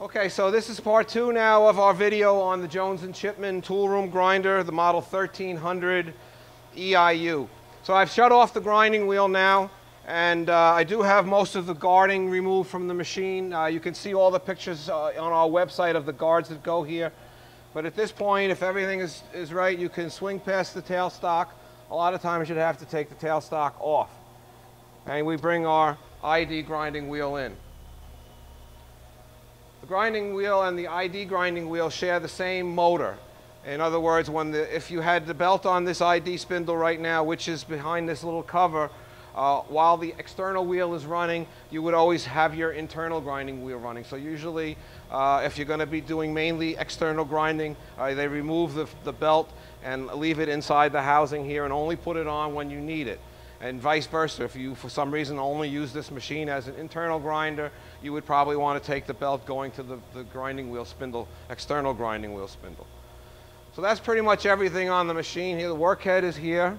Okay, so this is part two now of our video on the Jones and Shipman tool room grinder, the model 1300 EIU. So I've shut off the grinding wheel now, and uh, I do have most of the guarding removed from the machine. Uh, you can see all the pictures uh, on our website of the guards that go here. But at this point, if everything is, is right, you can swing past the tailstock. A lot of times you'd have to take the tailstock off. And we bring our ID grinding wheel in. Grinding wheel and the ID grinding wheel share the same motor. In other words, when the, if you had the belt on this ID spindle right now, which is behind this little cover, uh, while the external wheel is running, you would always have your internal grinding wheel running. So usually, uh, if you're going to be doing mainly external grinding, uh, they remove the, the belt and leave it inside the housing here and only put it on when you need it and vice versa. If you, for some reason, only use this machine as an internal grinder, you would probably want to take the belt going to the, the grinding wheel spindle, external grinding wheel spindle. So that's pretty much everything on the machine here. The workhead is here.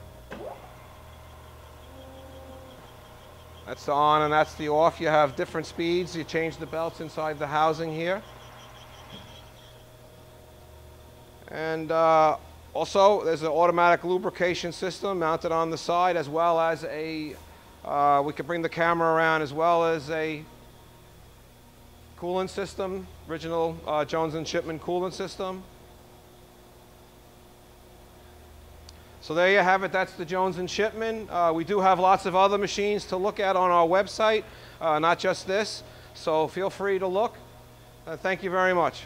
That's the on and that's the off. You have different speeds. You change the belts inside the housing here. And uh, also, there's an automatic lubrication system mounted on the side as well as a, uh, we can bring the camera around as well as a coolant system, original uh, Jones and Shipman coolant system. So there you have it. That's the Jones and Shipman. Uh, we do have lots of other machines to look at on our website, uh, not just this. So feel free to look. Uh, thank you very much.